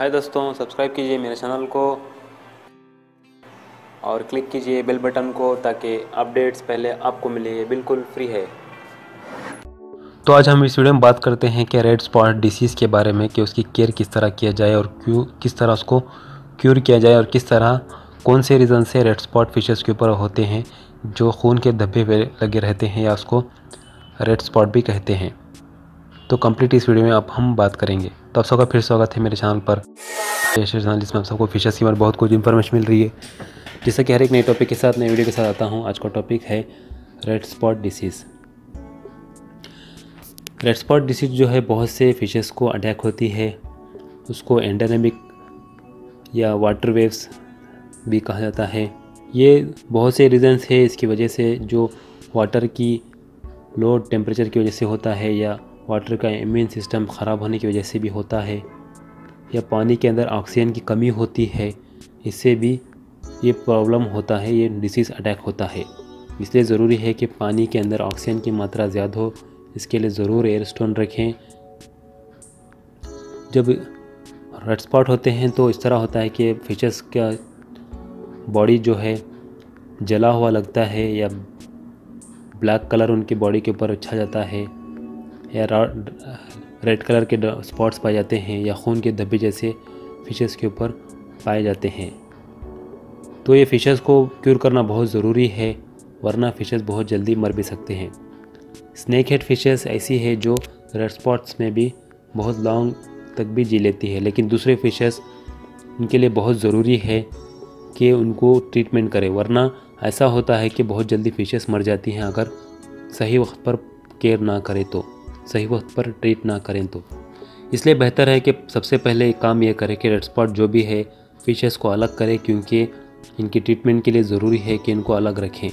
हाय दोस्तों, सब्सक्राइब कीजिए मेरे चैनल को और क्लिक कीजिए बेल बटन को ताकि अपडेट्स पहले आपको मिले, ये बिल्कुल फ्री है। तो आज हम इस वीडियो में बात करते हैं कि रेड स्पॉट डिसीज़ के बारे में कि उसकी केयर किस तरह किया जाए और क्यों, किस तरह उसको क्यूर किया जाए और किस तरह कौन से रीज़न से रेड स्पॉट फिशेस के ऊपर होते हैं, जो खून के धब्बे लगे रहते हैं या उसको रेड स्पॉट भी कहते हैं। तो कंप्लीट इस वीडियो में अब हम बात करेंगे। तो आप सबका फिर स्वागत है मेरे चैनल पर। चैनल जिसमें आप सबको फिशेस की बहुत कुछ इन्फॉर्मेशन मिल रही है। जैसे कि हर एक नए टॉपिक के साथ नए वीडियो के साथ आता हूँ। आज का टॉपिक है red spot disease red spot disease जो है, बहुत से फिशेस को अटैक होती है। उसको एंडानेमिक या वाटर वेव्स भी कहा जाता है। ये बहुत से रीज़न्स है, इसकी वजह से जो वाटर की लो टेम्परेचर की वजह से होता है या वाटर का इम्यून सिस्टम ख़राब होने की वजह से भी होता है, या पानी के अंदर ऑक्सीजन की कमी होती है, इससे भी ये प्रॉब्लम होता है, ये डिसीज़ अटैक होता है। इसलिए ज़रूरी है कि पानी के अंदर ऑक्सीजन की मात्रा ज़्यादा हो, इसके लिए ज़रूर एयर स्टोन रखें। जब रेड स्पॉट होते हैं तो इस तरह होता है कि फिशेस का बॉडी जो है जला हुआ लगता है, या ब्लैक कलर उनकी बॉडी के ऊपर अच्छा जाता है। या रेड कलर के स्पॉट्स पाए जाते हैं या खून के धब्बे जैसे फिशेस के ऊपर पाए जाते हैं। तो ये फिशेस को क्योर करना बहुत ज़रूरी है, वरना फिशेस बहुत जल्दी मर भी सकते हैं। स्नैक हेड फिशेस ऐसी है जो रेड स्पॉट्स में भी बहुत लॉन्ग तक भी जी लेती है, लेकिन दूसरे फिशेस उनके लिए बहुत ज़रूरी है कि उनको ट्रीटमेंट करें, वरना ऐसा होता है कि बहुत जल्दी फिशेस मर जाती हैं अगर सही वक्त पर केयर ना करें तो। सही वक्त पर ट्रीट ना करें तो। इसलिए बेहतर है कि सबसे पहले काम यह करें कि रेड स्पॉट जो भी है फिशेस को अलग करें, क्योंकि इनकी ट्रीटमेंट के लिए ज़रूरी है कि इनको अलग रखें।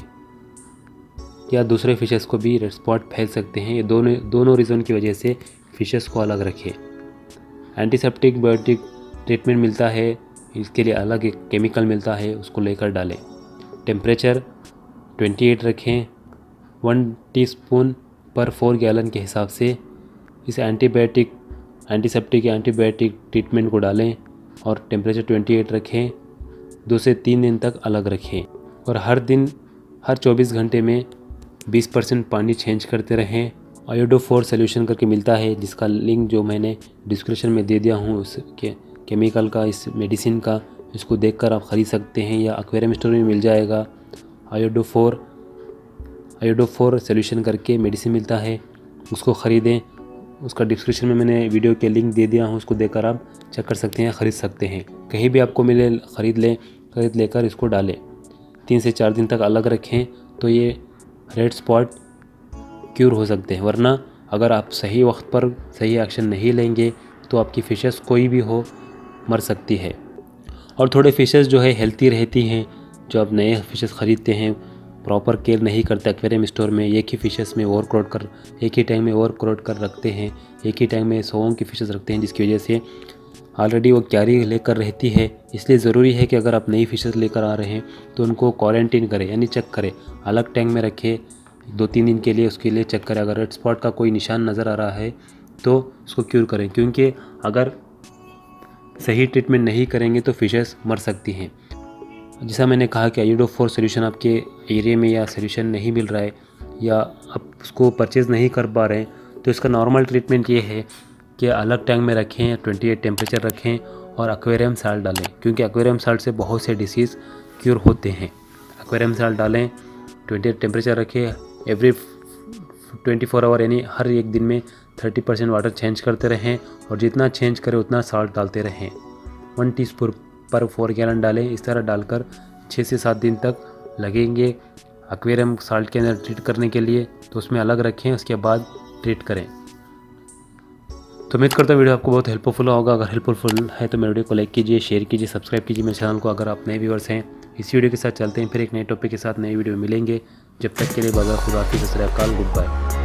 या दूसरे फिशेस को भी रेड स्पॉट फैल सकते हैं, ये दोनों दोनों रीज़न की वजह से फिशेस को अलग रखें। एंटीसेप्टिक बायोटिक ट्रीटमेंट मिलता है, इसके लिए अलग एक केमिकल मिलता है, उसको लेकर डालें। टेम्परेचर 28 रखें वन टीस्पून पर फोर गैलन के हिसाब से इस एंटीबायोटिक, एंटीसेप्टिक या एंटीबायोटिक ट्रीटमेंट को डालें और टेम्परेचर 28 रखें, दो से तीन दिन तक अलग रखें और हर दिन, हर 24 घंटे में 20 परसेंट पानी चेंज करते रहें। आयोडो फोर सोल्यूशन करके मिलता है, जिसका लिंक जो मैंने डिस्क्रिप्शन में दे दिया हूँ, उसके केमिकल का, इस मेडिसिन का, इसको देखकर आप ख़रीद सकते हैं या एक्वेरियम स्टोर में मिल जाएगा। Iodo four iodo four solution करके मेडिसिन मिलता है, उसको ख़रीदें। उसका डिस्क्रिप्शन में मैंने वीडियो के लिंक दे दिया हूँ, उसको देखकर आप चेक कर सकते हैं, ख़रीद सकते हैं। कहीं भी आपको मिले, ख़रीद लें, ख़रीद लेकर इसको डालें। तीन से चार दिन तक अलग रखें तो ये रेड स्पॉट क्यूर हो सकते हैं। वरना अगर आप सही वक्त पर सही एक्शन नहीं लेंगे तो आपकी फिशेस कोई भी हो, मर सकती है। और थोड़े फिशेस जो है हेल्थी रहती हैं, जो आप नए फिशेस ख़रीदते हैं प्रॉपर केयर नहीं करते एक्वेरियम स्टोर में, एक ही फिशेस में ओवर क्रोड कर, एक ही टाइम में ओवर क्रोड कर रखते हैं, एक ही टाइम में सौ की फिशेस रखते हैं, जिसकी वजह से ऑलरेडी वो क्यारी लेकर रहती है। इसलिए ज़रूरी है कि अगर आप नई फिशेस लेकर आ रहे हैं तो उनको क्वारंटीन करें, यानी चेक करें। अलग टैंक में रखें, दो तीन दिन के लिए उसके लिए चेक करें। अगर रेड स्पॉट का कोई निशान नज़र आ रहा है तो उसको क्यूर करें, क्योंकि अगर सही ट्रीटमेंट नहीं करेंगे तो फिशेस मर सकती हैं। जैसा मैंने कहा कि आईडो फोर सोल्यूशन आपके एरिया में या सोल्यूशन नहीं मिल रहा है, या आप उसको परचेज़ नहीं कर पा रहे हैं तो इसका नॉर्मल ट्रीटमेंट ये है कि अलग टैंक में रखें ट्वेंटी एट टेम्परेचर रखें और एक्वेरियम साल्ट डालें, क्योंकि एक्वेरियम साल्ट से बहुत से डिसीज़ क्योर होते हैं। एक्वेरियम साल्ट डालें ट्वेंटी एट टेम्परेचर रखें एवरी ट्वेंटी फोर आवर यानी हर एक दिन में थर्टी परसेंट वाटर चेंज करते रहें और जितना चेंज करें उतना साल्ट डालते रहें। वन टी स्पून पर फोर गैलन डालें। इस तरह डालकर छः से सात दिन तक लगेंगे। एक्वेरियम साल्ट के अंदर ट्रीट करने के लिए तो उसमें अलग रखें, उसके बाद ट्रीट करें। तो उम्मीद करता हूँ वीडियो आपको बहुत हेल्पफुल होगा। अगर हेल्पफुल है तो मेरे वीडियो को लाइक कीजिए शेयर कीजिए सब्सक्राइब कीजिए मेरे चैनल को। अगर आप नए व्यूवर्स हैं, इस वीडियो के साथ चलते हैं, फिर एक नए टॉपिक के साथ नए वीडियो मिलेंगे। जब तक के लिए बाज़ार खुदा ससुराल गुड बाय